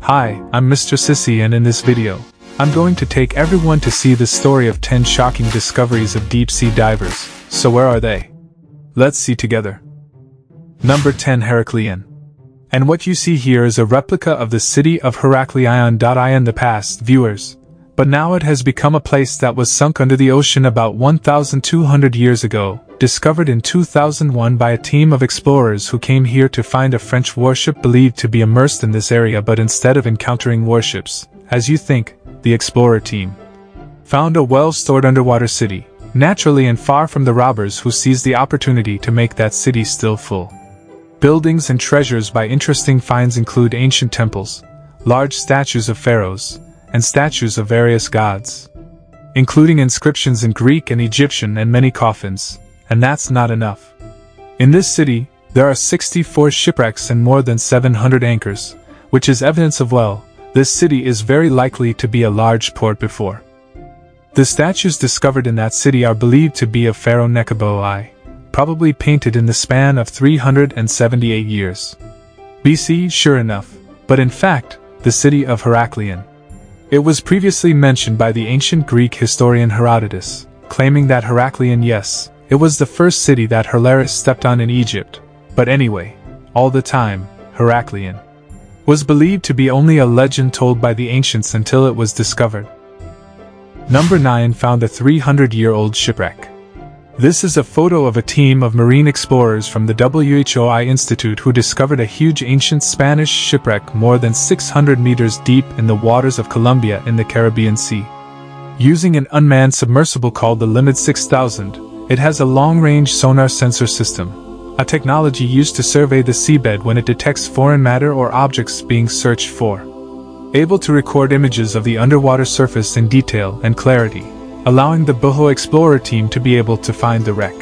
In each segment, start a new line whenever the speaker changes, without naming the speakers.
Hi, I'm Mr. SYSY and in this video, I'm going to take everyone to see the story of 10 shocking discoveries of deep sea divers. So where are they? Let's see together. Number 10 Heraklion. And what you see here is a replica of the city of Heraklion. In the past, viewers, but now it has become a place that was sunk under the ocean about 1,200 years ago, discovered in 2001 by a team of explorers who came here to find a French warship believed to be immersed in this area but instead of encountering warships, as you think, the explorer team found a well-stored underwater city, naturally and far from the robbers who seized the opportunity to make that city still full. Buildings and treasures by interesting finds include ancient temples, large statues of pharaohs, and statues of various gods, including inscriptions in Greek and Egyptian and many coffins, and that's not enough. In this city, there are 64 shipwrecks and more than 700 anchors, which is evidence of well, this city is very likely to be a large port before. The statues discovered in that city are believed to be of Pharaoh Nekhbu I, probably painted in the span of 378 years. BC, sure enough, but in fact, the city of Heraklion. It was previously mentioned by the ancient Greek historian Herodotus, claiming that Heraklion, yes, it was the first city that Herlaris stepped on in Egypt, but anyway, all the time, Heraklion was believed to be only a legend told by the ancients until it was discovered. Number 9 found a 300 year old shipwreck. This is a photo of a team of marine explorers from the WHOI Institute who discovered a huge ancient Spanish shipwreck more than 600 meters deep in the waters of Colombia in the Caribbean Sea. Using an unmanned submersible called the Limit 6000, it has a long-range sonar sensor system, a technology used to survey the seabed when it detects foreign matter or objects being searched for. Able to record images of the underwater surface in detail and clarity, allowing the Boho Explorer team to be able to find the wreck.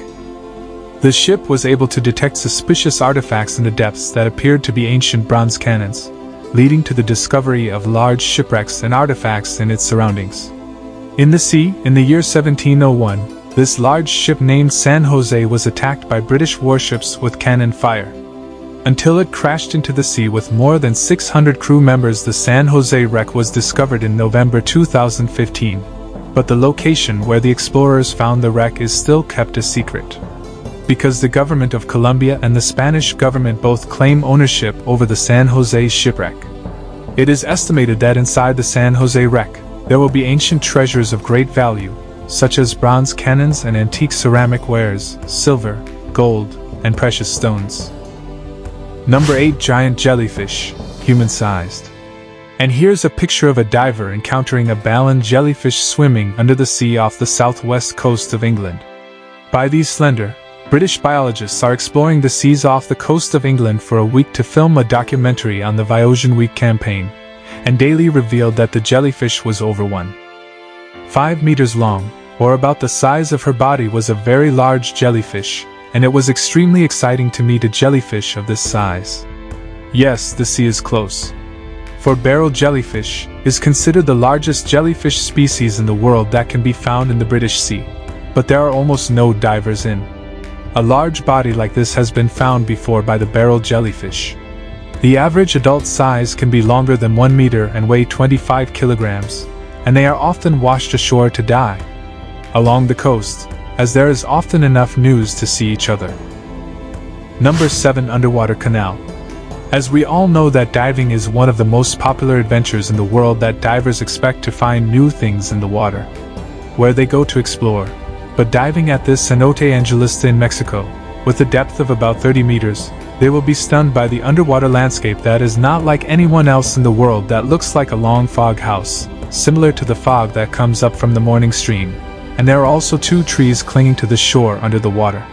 The ship was able to detect suspicious artifacts in the depths that appeared to be ancient bronze cannons, leading to the discovery of large shipwrecks and artifacts in its surroundings. In the sea, in the year 1701, this large ship named San Jose was attacked by British warships with cannon fire. Until it crashed into the sea with more than 600 crew members, the San Jose wreck was discovered in November 2015 but the location where the explorers found the wreck is still kept a secret. Because the government of Colombia and the Spanish government both claim ownership over the San Jose shipwreck. It is estimated that inside the San Jose wreck, there will be ancient treasures of great value, such as bronze cannons and antique ceramic wares, silver, gold, and precious stones. Number 8 Giant Jellyfish, Human sized. And here's a picture of a diver encountering a barrel jellyfish swimming under the sea off the southwest coast of England. By these slender, British biologists are exploring the seas off the coast of England for a week to film a documentary on the Viocean Week campaign, and Daly revealed that the jellyfish was over one. 5 meters long, or about the size of her body was a very large jellyfish, and it was extremely exciting to meet a jellyfish of this size. Yes, the sea is close for barrel jellyfish, is considered the largest jellyfish species in the world that can be found in the British Sea. But there are almost no divers in. A large body like this has been found before by the barrel jellyfish. The average adult size can be longer than 1 meter and weigh 25 kilograms, and they are often washed ashore to die. Along the coast, as there is often enough news to see each other. Number 7 Underwater Canal as we all know that diving is one of the most popular adventures in the world that divers expect to find new things in the water, where they go to explore. But diving at this Cenote Angelita in Mexico, with a depth of about 30 meters, they will be stunned by the underwater landscape that is not like anyone else in the world that looks like a long fog house, similar to the fog that comes up from the morning stream, and there are also two trees clinging to the shore under the water.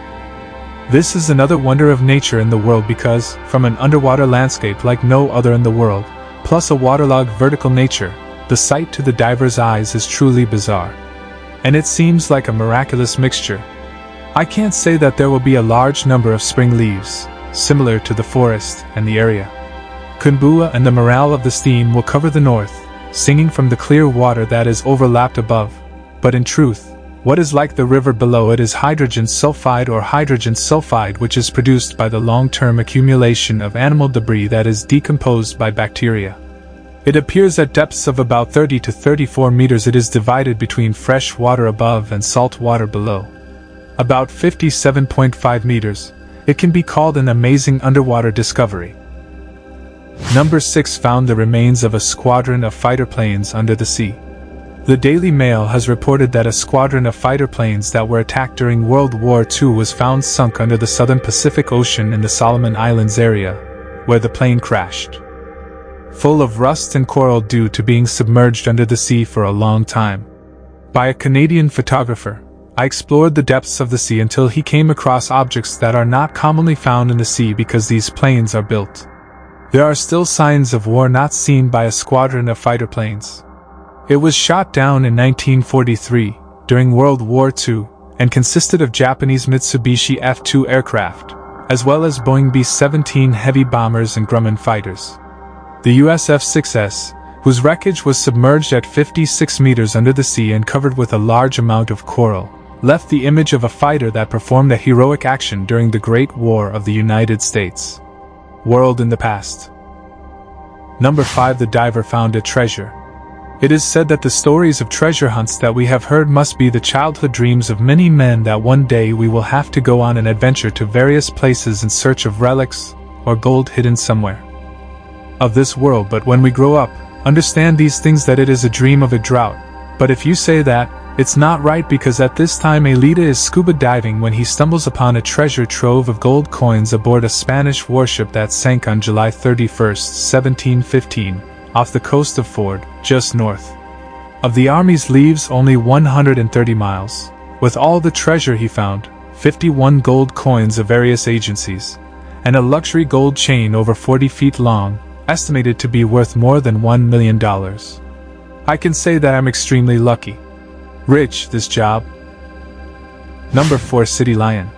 This is another wonder of nature in the world because, from an underwater landscape like no other in the world, plus a waterlogged vertical nature, the sight to the diver's eyes is truly bizarre. And it seems like a miraculous mixture. I can't say that there will be a large number of spring leaves, similar to the forest and the area. Kunbua and the morale of the steam will cover the north, singing from the clear water that is overlapped above, but in truth, what is like the river below it is hydrogen sulfide or hydrogen sulfide, which is produced by the long term accumulation of animal debris that is decomposed by bacteria. It appears at depths of about 30 to 34 meters it is divided between fresh water above and salt water below. About 57.5 meters, it can be called an amazing underwater discovery. Number 6 found the remains of a squadron of fighter planes under the sea. The Daily Mail has reported that a squadron of fighter planes that were attacked during World War II was found sunk under the southern Pacific Ocean in the Solomon Islands area, where the plane crashed. Full of rust and coral due to being submerged under the sea for a long time. By a Canadian photographer, I explored the depths of the sea until he came across objects that are not commonly found in the sea because these planes are built. There are still signs of war not seen by a squadron of fighter planes. It was shot down in 1943, during World War II, and consisted of Japanese Mitsubishi F 2 aircraft, as well as Boeing B 17 heavy bombers and Grumman fighters. The USF 6S, whose wreckage was submerged at 56 meters under the sea and covered with a large amount of coral, left the image of a fighter that performed a heroic action during the Great War of the United States. World in the Past. Number 5 The diver found a treasure. It is said that the stories of treasure hunts that we have heard must be the childhood dreams of many men that one day we will have to go on an adventure to various places in search of relics or gold hidden somewhere of this world. But when we grow up, understand these things that it is a dream of a drought. But if you say that, it's not right because at this time Elita is scuba diving when he stumbles upon a treasure trove of gold coins aboard a Spanish warship that sank on July 31, 1715 off the coast of Ford, just north of the Army's leaves only 130 miles. With all the treasure he found 51 gold coins of various agencies, and a luxury gold chain over 40 feet long, estimated to be worth more than $1 million. I can say that I'm extremely lucky. Rich, this job. Number 4 City Lion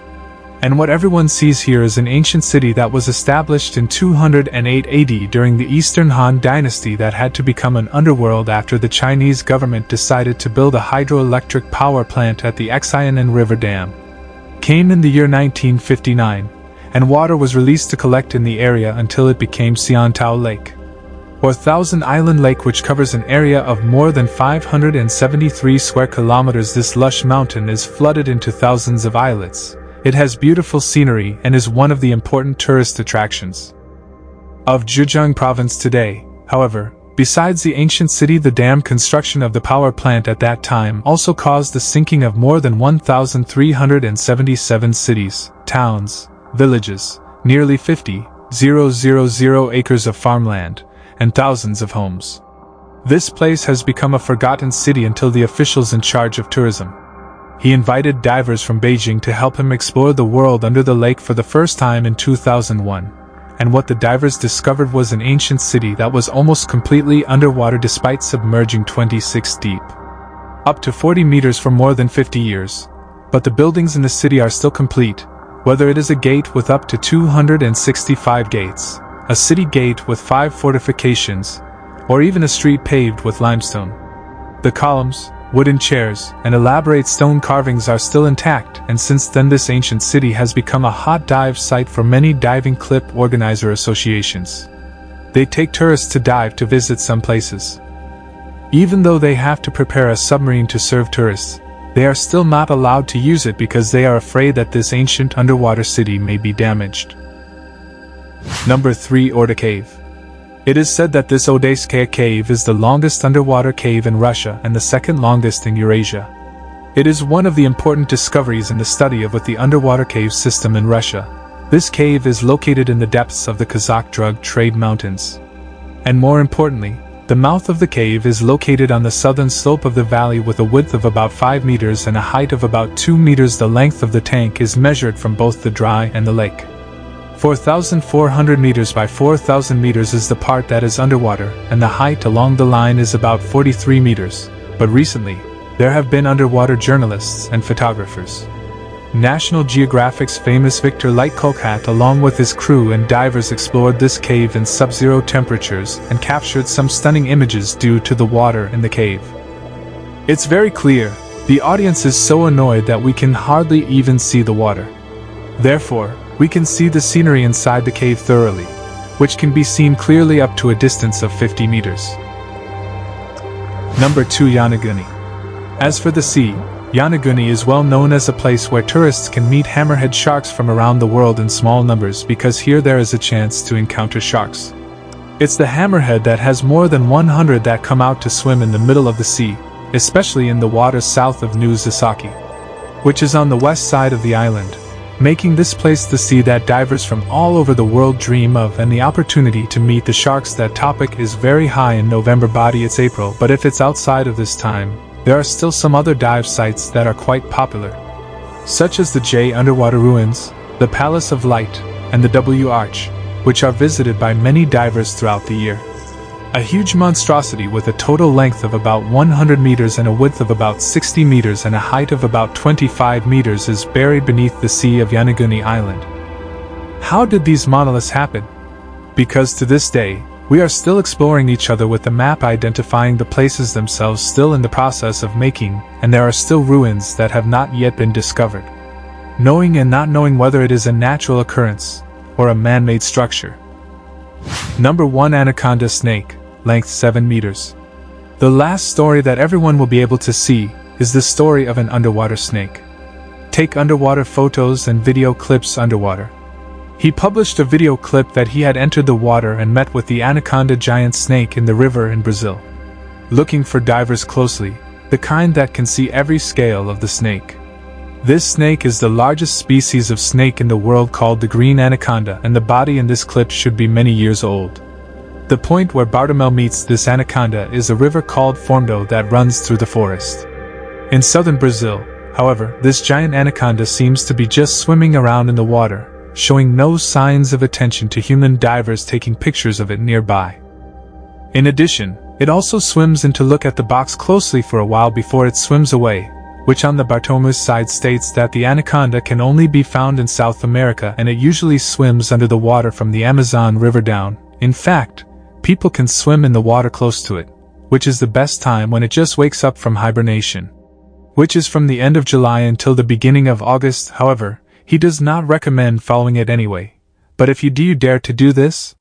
and what everyone sees here is an ancient city that was established in 208 AD during the Eastern Han Dynasty that had to become an underworld after the Chinese government decided to build a hydroelectric power plant at the Xin'an River Dam. Came in the year 1959, and water was released to collect in the area until it became Qiandao Lake or Thousand Island Lake, which covers an area of more than 573 square kilometers. This lush mountain is flooded into thousands of islets, it has beautiful scenery and is one of the important tourist attractions. Of Zhejiang province today, however, besides the ancient city, the dam construction of the power plant at that time also caused the sinking of more than 1,377 cities, towns, villages, nearly 50,000 acres of farmland, and thousands of homes. This place has become a forgotten city until the officials in charge of tourism he invited divers from Beijing to help him explore the world under the lake for the first time in 2001. And what the divers discovered was an ancient city that was almost completely underwater despite submerging 26 deep. Up to 40 meters for more than 50 years. But the buildings in the city are still complete, whether it is a gate with up to 265 gates, a city gate with five fortifications, or even a street paved with limestone. The columns, wooden chairs, and elaborate stone carvings are still intact, and since then, this ancient city has become a hot dive site for many diving clip organizer associations. They take tourists to dive to visit some places. Even though they have to prepare a submarine to serve tourists, they are still not allowed to use it because they are afraid that this ancient underwater city may be damaged. Number 3 Orda Cave it is said that this Ordinskaya cave is the longest underwater cave in Russia and the second longest in Eurasia. It is one of the important discoveries in the study of what the underwater cave system in Russia. This cave is located in the depths of the Kazakh drug trade mountains. And more importantly, the mouth of the cave is located on the southern slope of the valley with a width of about 5 meters and a height of about 2 meters. The length of the tank is measured from both the dry and the lake. 4,400 meters by 4,000 meters is the part that is underwater, and the height along the line is about 43 meters. But recently, there have been underwater journalists and photographers. National Geographic's famous Victor Light-Kolkhat along with his crew and divers explored this cave in sub-zero temperatures and captured some stunning images due to the water in the cave. It's very clear, the audience is so annoyed that we can hardly even see the water. Therefore, we can see the scenery inside the cave thoroughly. which can be seen clearly up to a distance of 50 meters. Number 2 Yonaguni As for the sea, Yonaguni is well known as a place where tourists can meet hammerhead sharks from around the world in small numbers because here there is a chance to encounter sharks. It's the hammerhead that has more than 100 that come out to swim in the middle of the sea, especially in the waters south of New Zasaki, which is on the west side of the island, making this place the sea that divers from all over the world dream of and the opportunity to meet the sharks that topic is very high in November body it's April but if it's outside of this time, there are still some other dive sites that are quite popular, such as the J Underwater Ruins, the Palace of Light, and the W Arch, which are visited by many divers throughout the year. A huge monstrosity with a total length of about 100 meters and a width of about 60 meters and a height of about 25 meters is buried beneath the sea of Yonaguni Island. How did these monoliths happen? Because to this day, we are still exploring each other with the map identifying the places themselves still in the process of making, and there are still ruins that have not yet been discovered. Knowing and not knowing whether it is a natural occurrence, or a man made structure. Number 1 Anaconda Snake, length 7 meters. The last story that everyone will be able to see is the story of an underwater snake. Take underwater photos and video clips underwater. He published a video clip that he had entered the water and met with the anaconda giant snake in the river in Brazil. Looking for divers closely, the kind that can see every scale of the snake. This snake is the largest species of snake in the world called the green anaconda, and the body in this clip should be many years old. The point where Bartomel meets this anaconda is a river called Formoso that runs through the forest. In southern Brazil, however, this giant anaconda seems to be just swimming around in the water, showing no signs of attention to human divers taking pictures of it nearby. In addition, it also swims in to look at the box closely for a while before it swims away, which on the Bartomus side states that the anaconda can only be found in South America and it usually swims under the water from the Amazon River down. In fact, people can swim in the water close to it, which is the best time when it just wakes up from hibernation. Which is from the end of July until the beginning of August, however, he does not recommend following it anyway. But if you do you dare to do this?